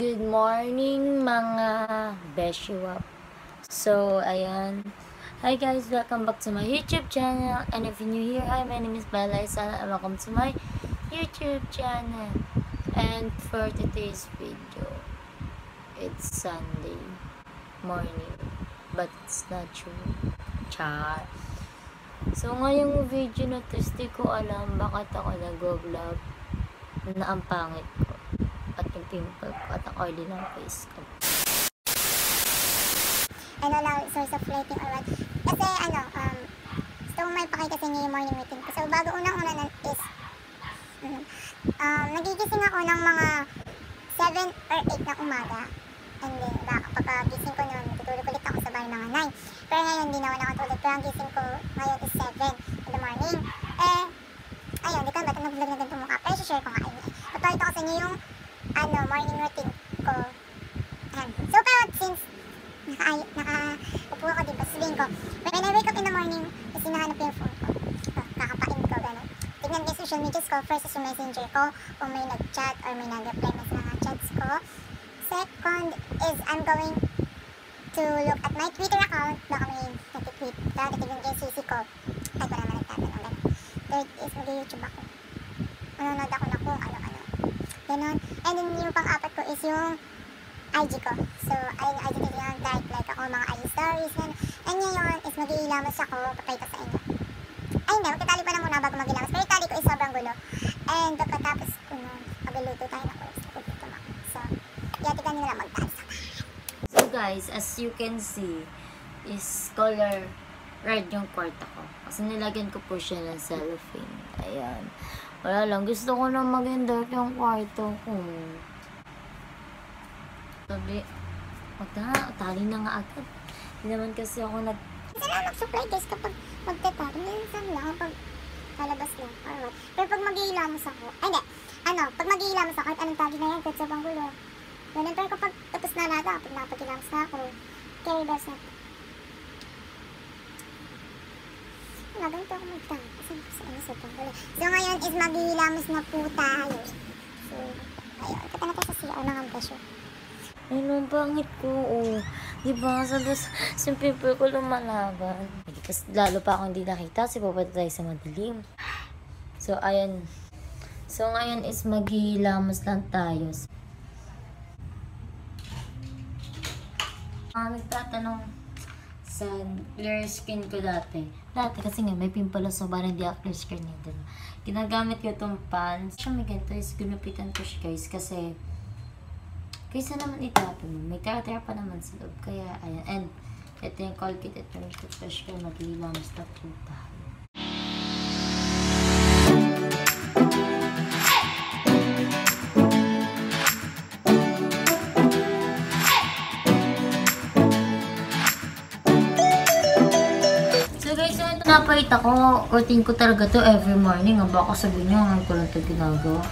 Good morning mga Beshiwap. So, ayan. Hi guys, welcome back to my YouTube channel. And if you're new here, hi, my name is Bella Isala and welcome to my YouTube channel. And for today's video, it's Sunday morning. But it's not true. Char. So, ngayong video na to, hindi ko alam bakit ako nag-vlog na ang pangit ko pimple ko at ang oily ng face ko. ano lang, source of lighting or what. Kasi ano, um, gusto mo may pakita sa inyo yung morning routine ko. So, bago unang-una nun is, mm, um, nagigising ako ng mga 7 or 8 na umaga. And then, baka pagkagising ko nun, tutulog ulit ako sa bar mga 9. Pero ngayon, hindi na ako nakatulog. Pero ang gising ko ngayon is 7 in the morning. Eh, ayun, di ko ba't nag-vlog na ganito mukha. Pero share ko nga. Papakita ko sa inyo yung, ano, morning routine ko. Ayan. So, pero since naka, nakaupo ako dito, sabihin ko, when I wake up in the morning, is hinahanap ko yung phone ko. So, kakapain ko, gano'n. Tignan ko social medias ko. First is yung messenger ko, kung may nag-chat or may nag-reply na sa mga chats ko. Second is I'm going to look at my Twitter account. Baka may nag-tweet. Kaya titignan ko yung CC ko. Kahit wala naman nagtatanong, gano'n. Third is mag-YouTube ako. Manonood ako na kung ano-ano. Ganon. And then yung pang-apat ko is yung IG ko. So, ayun yung IG ko yung like, like ako mga IG stories. Yan. And ngayon is mag-iilamos ako, papayta sa inyo. Ay hindi, magtatali pa na muna bago mag-ilamos. Pero tali ko is sobrang gulo. And pagkatapos nun, magluluto tayo. Pupunta mo. So, yati ka nila magtali So guys, as you can see, is color red yung kwarto ko. Kasi nilagyan ko po siya ng cellophane. Ayan. Wala lang. Gusto ko na maging dark yung kwarto ko. Sabi, magta, tali na nga agad. Hindi naman kasi ako nag... Lang mag-supply guys kapag magtatali. Minsan lang kapag lalabas lang or. Pero pag mag-iilamos ako, ay hindi, ano, pag mag-iilamos ako, kahit anong tagi na yan, kahit sobrang gulo. Ganun, pero kapag tapos na lahat, kapag nakapag-ilamos na ako, carry bells na. Wala, ganito ako magtali. Sa ano, sobrang gulo. So ngayon is mag-iilamos na po tayo. So, ayun, kata na tayo sa CR ng ambasyo. Ayun, ang pangit ko. Oh. Di ba? Sa dos, yung pimple ko lumalaban. Kasi lalo pa akong hindi nakita kasi pupunta tayo sa madilim. So, ayan. So, ngayon is maghihilamos lang tayo. Ah, nagtatanong sa clear skin ko dati. Dati kasi nga may pimple so parang hindi ako clear skin yun. Diba? Ginagamit ko itong pants. Siya may ganito is ginupitan ko siya guys kasi Kaysa naman itapon mo, may tira pa naman sa loob. Kaya, ayan. And, ito yung Colgate at yung toothbrush ko. Maglilamos na po tayo. Napahit ako. Routine ko talaga to every morning. Ang baka sabihin nyo, ang ko lang ito ginagawa.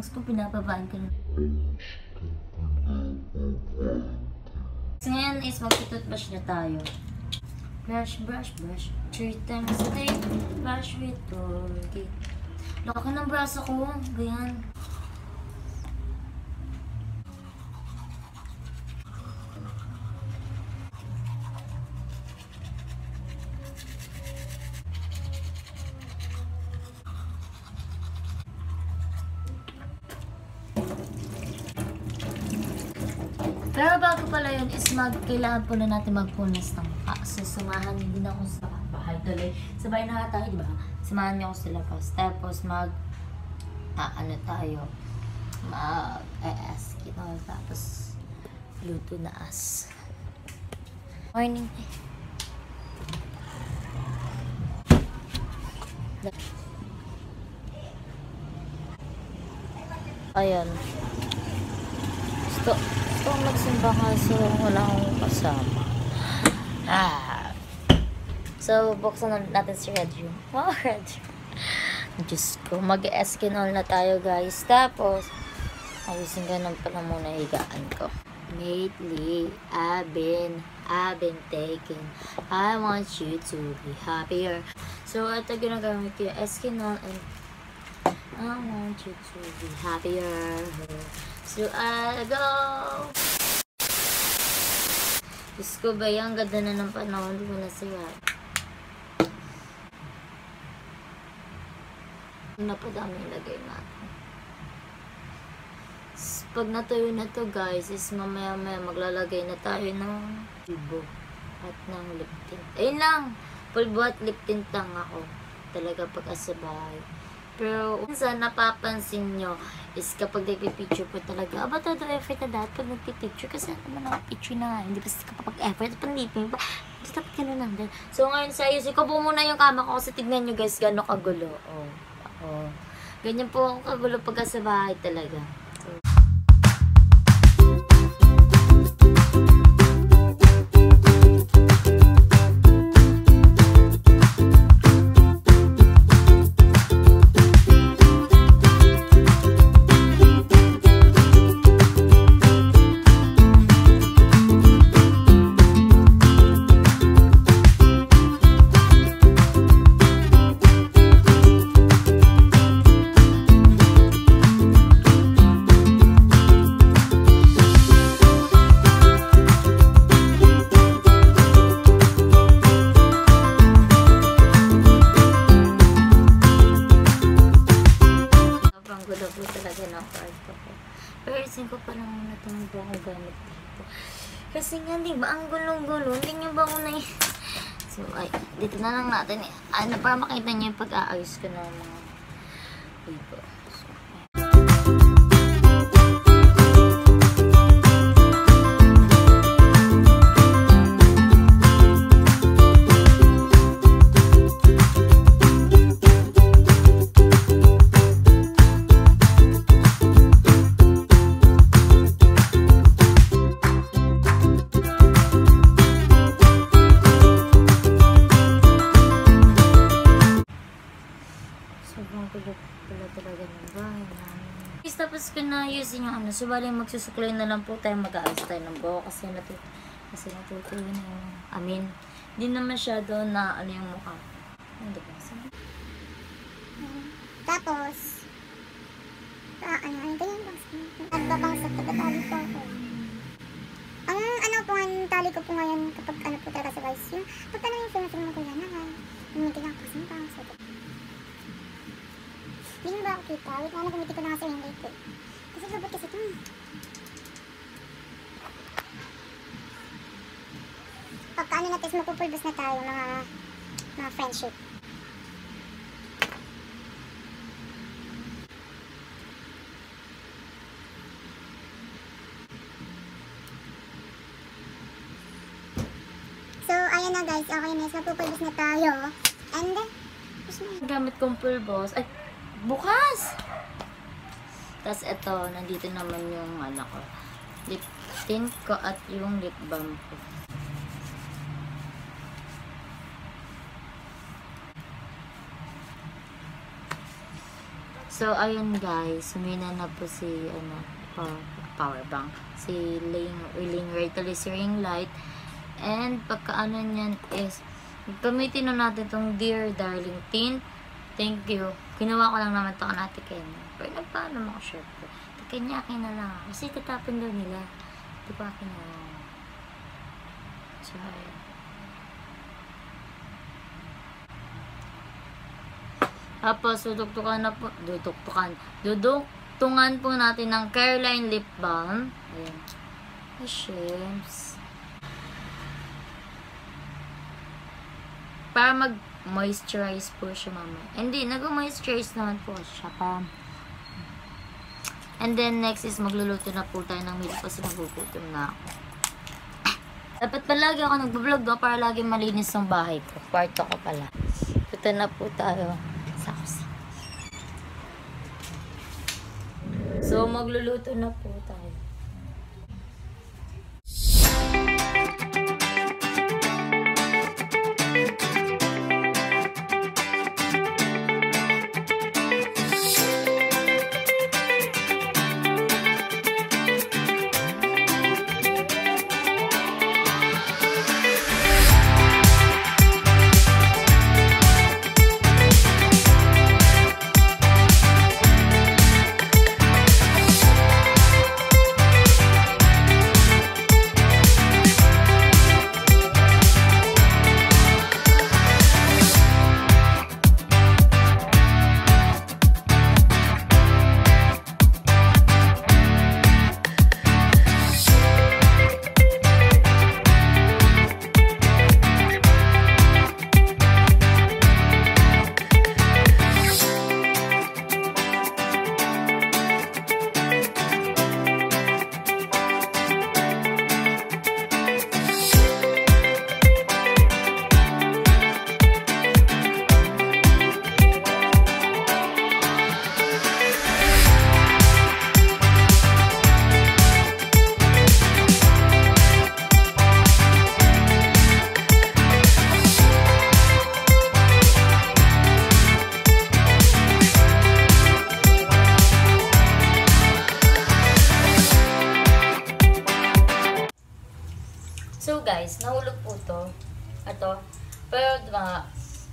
Bangs ko, pinapabaan ko na. So ngayon is mag-toothbrush na tayo. Brush, brush, brush. Three times a day. Brush with Colgate. Laki ng braso ko. Ganyan. Pero bago pala yun is mag, kailangan po na natin magpunas ng mukha. So, samahan niyo din ako sa bahay tuloy. Sabay na nga tayo, di ba? Samahan niyo ako sa labas. Tapos mag, ah, ano tayo, mag, eh, kino, tapos luto na as. Morning. Ayan. Gusto, gusto kong magsimba kaso wala akong kasama. Ah. So, buksan na natin si Red Room. Wow, Red Room. Diyos ko, mag-eskin all na tayo guys. Tapos, ayusin ko na pala muna higaan ko. Lately, I've been, I've been taking, I want you to be happier. So, ito ginagamit ko yung Eskinol and I want you to be happier. So, I go. Diyos ko ba yan? Ganda na ng panahon. Di ko na siya. Napadami ilagay natin. S- Pag natuyo na to guys, is mamaya maya maglalagay na tayo ng pulbo at ng lip tint. Ayun lang! Pulbo at lip tint lang ako. Talaga pag sa bahay. Pero, minsan napapansin nyo is kapag nagpipicture po talaga, aba todo effort na dapat pag nagpipicture kasi naman ang picture na. Hindi basta kapag effort, panlipin pa. Hindi dapat ganun lang din. So, ngayon sa ayusin ko po muna yung kama ko kasi tignan nyo guys, gano'ng kagulo. Oh. Oh. Ganyan po ako kagulo pagka sa bahay talaga. So, ay, dito na lang natin eh. Ano, para makita niyo yung pag-aayos ko ng mga. So, yung ano. Subali magsusuklay na lang po tayo mag-aayos tayo ng buhok kasi natu kasi natutuyo na yung amin. Hindi na masyado na ano yung mukha. Ano ba? Tapos, ah, ano, ano ba yung box? Nagbabang sa tagatali po ako. Ang ano po, ang tali ko po ngayon kapag ano po talaga sa guys, yung pag ano yung film-film ko yan, na gamitin ako kasi parang sa Hindi mo ba ako kita? Wait nga, nagamitin ko na nga sa light eh. Kasi lubot kasi ito. hmm. Pagka ano mapupulbos na tayo mga mga friendship. So, ayan na guys. Okay na. Mapupulbos na tayo. And. Gamit kong pulbos. Ay, bukas! Tapos ito, nandito naman yung ano ko. Lip tint ko at yung lip balm ko. So, ayun guys, sumina na po si, ano, power bank. Si Ling, Ling ring light. And, pagkaano niyan is, gamitin na natin tong Dear Darling Tint. Thank you. Ginawa ko lang naman ito ka natin Kenya. Pero nagpaano mo ko ko. Kanya akin na lang. Kasi tatapon daw nila. Di ba akin na lang. So, ayun. Tapos, duduktukan na po, duduktukan, duduktungan po natin ng Caroline Lip Balm. Ayan. The shrimps. Para mag-moisturize po siya mamaya. Hindi, nag-moisturize naman po siya. Para And then, next is magluluto na po tayo ng milk kasi nagugutom na ako. Dapat palagi ako nagbablog no, para lagi malinis ang bahay ko. Kwarto ko pala. Punta na po tayo sa. So, magluluto na po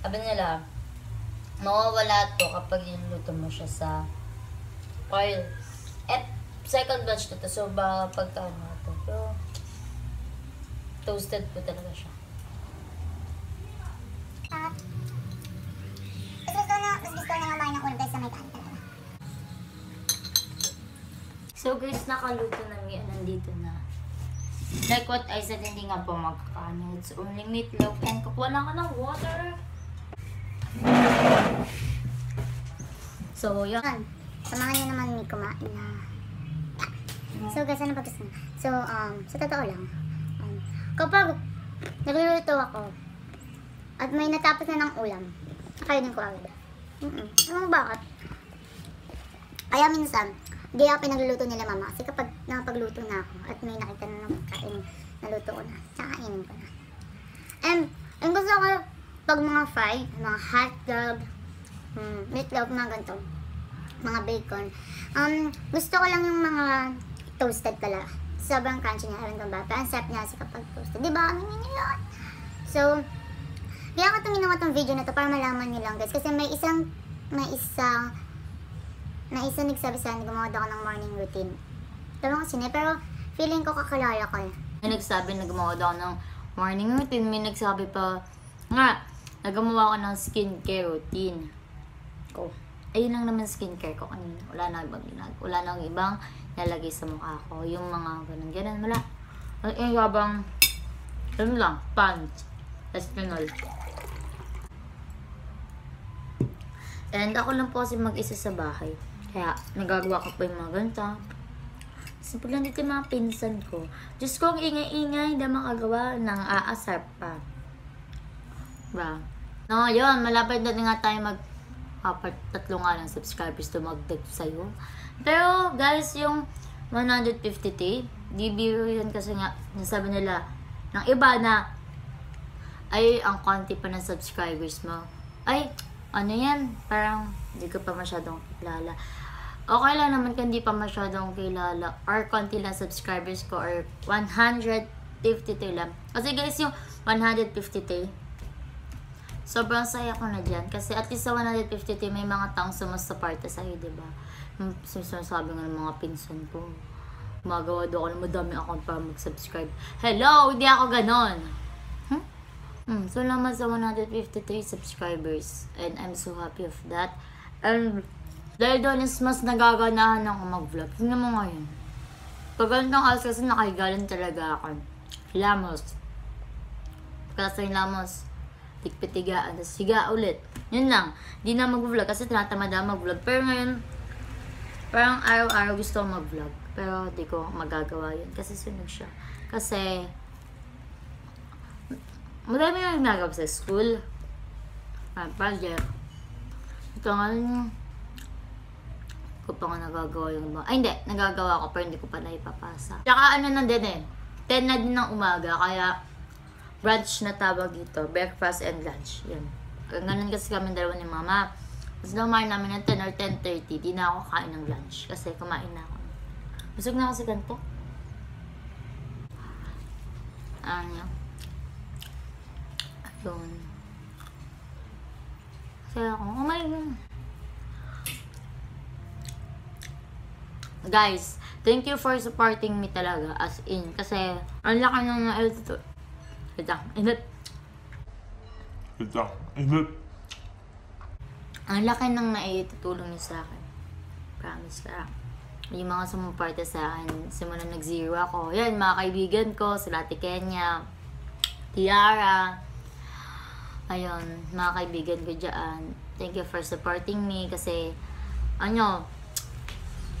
sabi nila, mawawala to kapag niluto mo siya sa oil. At second batch na to. So ba pagka ano to. Pero toasted po talaga siya. At, mas gusto na, mas gusto na ng ulam sa may. So guys, nakaluto na mi nandito na. Like what I said, hindi nga po magkakanin. It's only meatloaf and kukuha lang ka ng water. So, yun. Samahan niyo naman may kumain na. So guys, ano mo? So, um, sa totoo lang, um, kapag nagluluto ako at may natapos na ng ulam, kakainin ko agad. Mm-mm. Alam mo bakit? Kaya minsan, hindi ako pinagluluto nila mama kasi kapag nakapagluto na ako at may nakita na ng pagkain na luto ko na, tsaka kainin ko na. And, ang gusto ko, pag mga fry, mga hot dog, hmm, meatloaf, mga ganito, mga bacon. Um, gusto ko lang yung mga toasted pala. Sobrang crunchy niya, ewan ko ba? Pero ang niya kasi kapag toasted. Di ba? Ang yun yun. So, kaya ako itong ginawa tong video na to para malaman niyo lang guys. Kasi may isang, may isa, na isa nagsabi sa akin, gumawa daw ako ng morning routine. Tama ko sino, pero feeling ko kakalala ko eh. May nagsabi na gumawa daw ng morning routine. May nagsabi pa, nga, nagawa ko ng skincare routine ko. Ayun lang naman skincare ko kanina. Wala na ibang ginag. Wala na ibang nalagay sa mukha ko. Yung mga ganun ganun. Wala. Yung habang, ano lang, pants. Espinol. And ako lang po kasi mag-isa sa bahay. Kaya, nagagawa ko po yung mga ganito. Tapos pag nandito yung mga pinsan ko, Diyos ko, ang ingay-ingay, hindi makagawa ng aasar pa. Ba? No, yun, malapit na nga tayo mag apat, tatlo nga lang subscribers to magdag sa'yo. Pero, guys, yung 150t, di biro yun kasi nga, nasabi nila, ng iba na, ay, ang konti pa ng subscribers mo. Ay, ano yan, parang, hindi ko pa masyadong kilala. Okay lang naman kung hindi pa masyadong kilala or konti lang subscribers ko or 150t lang. Kasi guys, yung 150t, sobrang saya ko na dyan. Kasi at least sa 150t, may mga taong sumusuporta sa'yo, di ba? Sinasabi nga ng mga pinsan ko. Magawa daw ako ng madami account para mag-subscribe. Hello! Hindi ako ganon! Hmm? Hmm, so naman sa 153 subscribers. And I'm so happy of that. And dahil doon is mas nagaganahan ako mag-vlog. Tingnan mo ngayon. Pag ganitong oras kasi nakahigalan talaga ako. Hilamos. Kasi lamos, tikpitigaan, tapos higa ulit. Yun lang. Di na mag-vlog kasi tinatamad ako mag-vlog. Pero ngayon, parang araw-araw gusto ko mag-vlog. Pero di ko magagawa yun kasi sunog siya. Kasi, madami yung ginagawa sa school. Ah, project. Ito nga yun, ko pa nga nagagawa yung mga... Ay, hindi. Nagagawa ko pero hindi ko pa naipapasa. Tsaka ano na din eh. 10 na din ng umaga. Kaya, brunch na tawag dito. Breakfast and lunch. Yan. Ganun kasi kami dalawa ni mama. Tapos lumayan namin ng 10 or 10.30. Di na ako kain ng lunch. Kasi kumain na ako. Busog na kasi ganito. Ano? Ayun. Kaya ako, oh my God. Guys, thank you for supporting me talaga. As in, kasi ang laki nung Ito, init. Ito, init. Ang laki nang naitutulong niyo sa akin. Promise ka. Yung mga sumuparte sa akin, simula nag-zero ako. Yan, mga kaibigan ko, sila Ate Kenya, Tiara. Ayun, mga kaibigan ko dyan. Thank you for supporting me kasi, ano,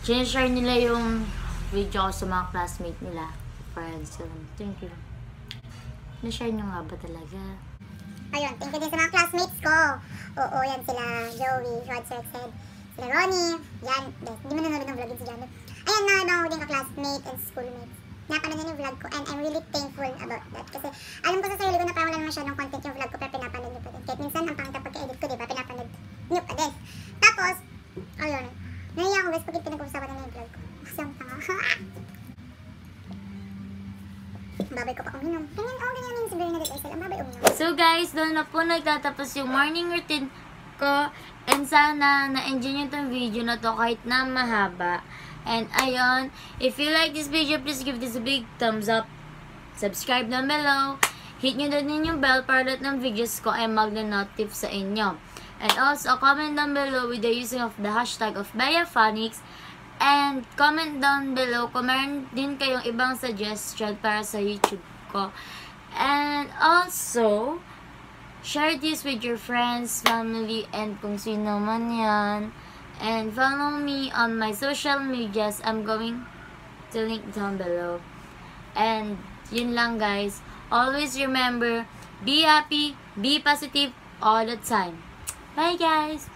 sinishare nila yung video ko sa mga classmate nila, friends. So, thank you. Na-share nyo nga ba talaga? Ayun, thank you din sa mga classmates ko. Oo, yan sila Joey, Rod Sirexed, sila Ronnie, Jan, hindi mo nanonood ng vlog si Jan. Ayun, na ibang ko din ka-classmate and schoolmates. Napanood niya yung vlog ko and I'm really thankful about that. Kasi alam ko sa sarili ko na parang wala naman masyadong content na po nagtatapos yung morning routine ko. And sana na-enjoy nyo itong video na to kahit na mahaba. And ayun, if you like this video, please give this a big thumbs up. Subscribe down below. Hit nyo na din yung bell para lahat ng videos ko ay mag-notif sa inyo. And also, comment down below with the using of the hashtag of Bayaphonics. And comment down below kung meron din kayong ibang suggestion para sa YouTube ko. And also, share this with your friends, family, and kung sino man yan. And follow me on my social medias. I'm going to link down below. And yun lang guys. Always remember, be happy, be positive all the time. Bye guys!